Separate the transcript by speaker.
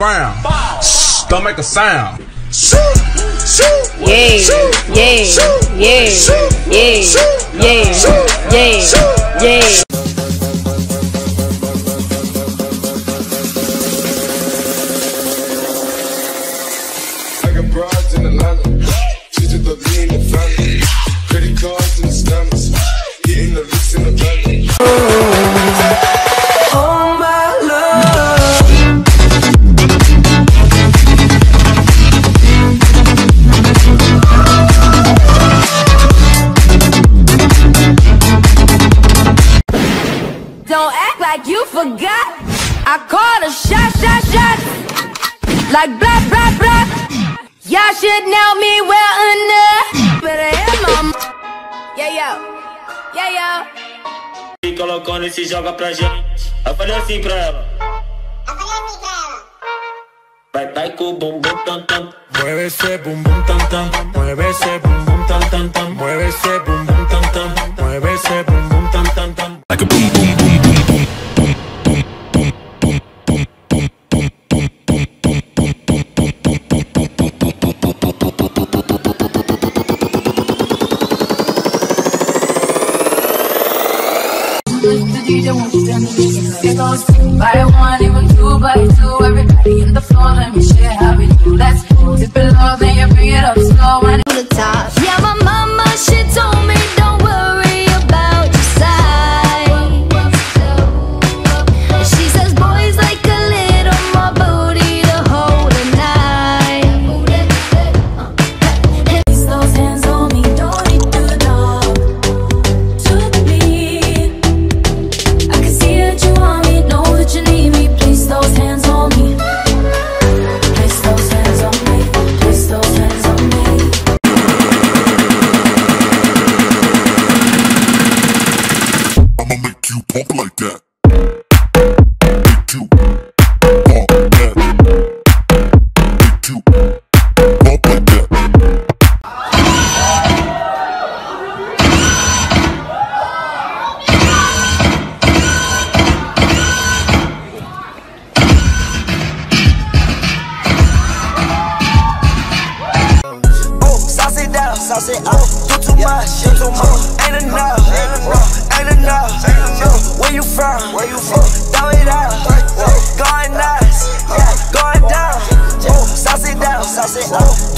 Speaker 1: ground. Don't make a sound.
Speaker 2: Shoot, shoot, yeah, shoot, yeah, yeah, yeah,
Speaker 3: yeah,
Speaker 4: yeah, yeah. Like you forgot. I called a shot, shot, shot. Like blah, blah, blah. Y'all should know me well enough. Better hit my. Yeah, yo. Yeah, yo.
Speaker 5: E colocando e se joga pra gente. Eu falei assim pra ela. Vai, vai com o bumbum tam tam.
Speaker 6: Mueve ese bum bum tam tam, mueve ese bum bum tam tam tam, mueve ese bum bum tam tam, mueve ese bum bum tam tam tam.
Speaker 1: Like a boom,
Speaker 4: Buy one, even two, by two. Everybody in the floor, let me share how we do. Let's dip it low, then you bring it up like that.
Speaker 3: Pump that. Like that.
Speaker 7: Oh, sauce it down, sauce it up. Do too much, do too much. Ain't enough, ain't enough, ain't enough. Where you from? Where you from? Throw it out, going nuts, yeah, going down. Sauce it down, sauce it up. Do too much.